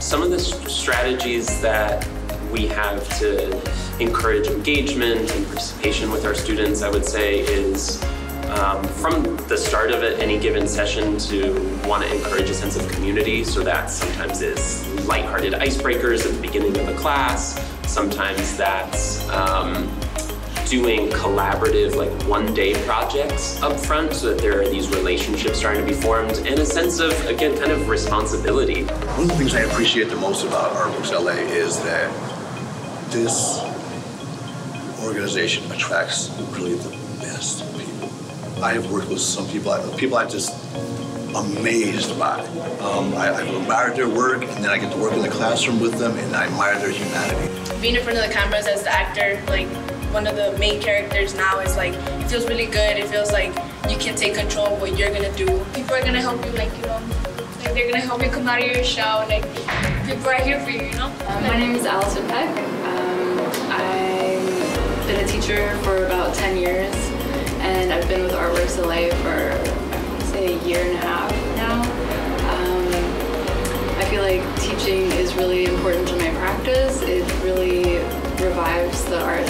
some of the strategies that we have to encourage engagement and participation with our students, I would say, is um, from the start of any given session to want to encourage a sense of community. So that sometimes is lighthearted icebreakers at the beginning of a class. Sometimes that's um, doing collaborative, like one day projects up front so that there are these relationships starting to be formed and a sense of, again, kind of responsibility. One of the things I appreciate the most about artworxLA is that this organization attracts really the best people. I have worked with some people, people I'm just amazed by. Um, I, I've admired their work, and then I get to work in the classroom with them, and I admire their humanity. Being in front of the cameras as the actor, like one of the main characters now is like, it feels really good. It feels like you can take control of what you're gonna do. People are gonna help you, like, you know, like they're gonna help you come out of your shell. Like, people are here for you, you know? Um, my name is Allison Peck. Um, I've been a teacher for about 10 years, and I've been with artworxLA for, say, a year and a half now. Um, I feel like teaching is really important to my practice. It really revives the art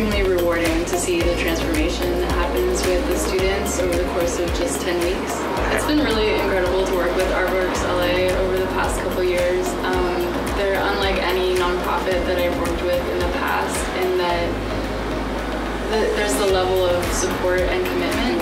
extremely rewarding to see the transformation that happens with the students over the course of just 10 weeks. It's been really incredible to work with artworxLA over the past couple years. Um, they're unlike any nonprofit that I've worked with in the past in that the, there's the level of support and commitment.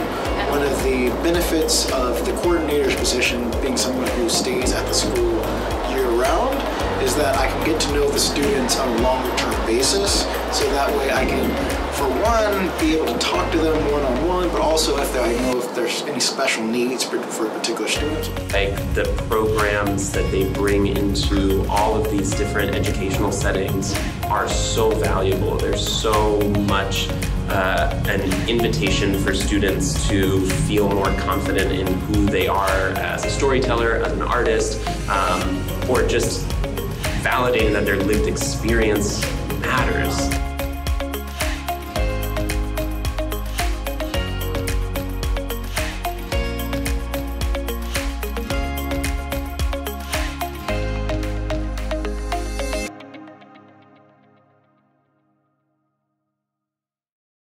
One of the benefits of the coordinator's position being someone who stays at the school year round is that I can get to know the students on a longer term basis. So that way I can, for one, be able to talk to them one on one, but also if I know if there's any special needs for, for particular student. Like the programs that they bring into all of these different educational settings are so valuable. There's so much uh, an invitation for students to feel more confident in who they are as a storyteller, as an artist, um, or just validating that their lived experience matters.